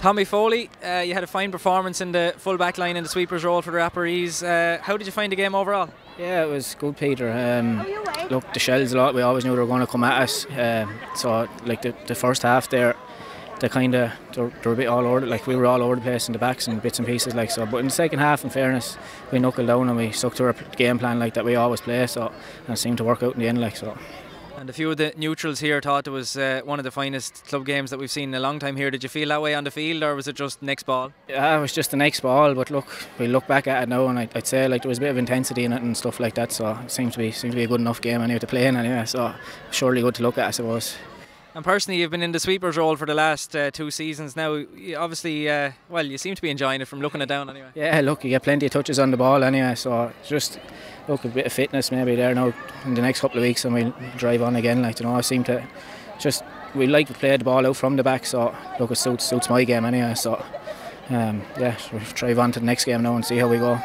Tommy Foley, uh, you had a fine performance in the full back line in the sweepers role for the Rapparees. Uh, how did you find the game overall? Yeah, it was good, Peter. Um, look, the shells a lot. We always knew they were going to come at us. Um, so, like the, the first half there, they kind of they, they were a bit all over. Like we were all over the place in the backs and bits and pieces. Like so, but in the second half, in fairness, we knuckled down and we stuck to our game plan like that we always play. So, and it seemed to work out in the end. Like so. And a few of the neutrals here thought it was uh, one of the finest club games that we've seen in a long time here. Did you feel that way on the field, or was it just next ball? Yeah, it was just the next ball. But look, we look back at it now, and I'd, I'd say like there was a bit of intensity in it and stuff like that. So it seems to be seems to be a good enough game anyway to play in anyway. So surely good to look at, I suppose. And personally, you've been in the sweepers role for the last uh, two seasons now. You obviously, uh, well, you seem to be enjoying it from looking it down anyway. Yeah, look, you get plenty of touches on the ball anyway. So just look a bit of fitness maybe there now in the next couple of weeks, and we'll drive on again. Like you know, I seem to just we like to play the ball out from the back. So look, it suits suits my game anyway. So um, yeah, we'll drive on to the next game now and see how we go.